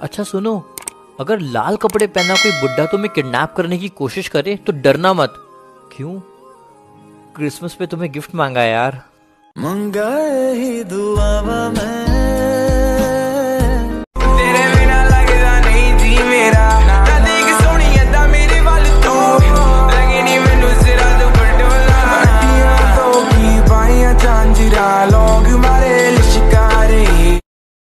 अच्छा सुनो। अगर लाल कपड़े पहना कोई बुढ़ा तुम्हें किडनैप करने की कोशिश करे तो डरना मत। क्यों? क्रिसमस पे तुम्हें गिफ्ट मांगा यार। ही मैं। लोग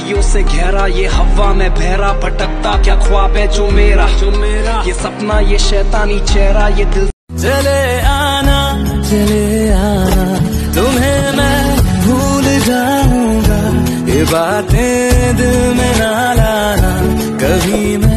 किरणों सा नदियों से गहरा ये हवा में बहरा, भटकता क्या ख्वाब है जो मेरा? जो मेरा? ये सपना, ये शैतानी चेहरा, ये दिल चले आना चले आना, तुम्हें मैं भूल जाऊँगा। ये बातें दिल में ना लाना, कभी मैं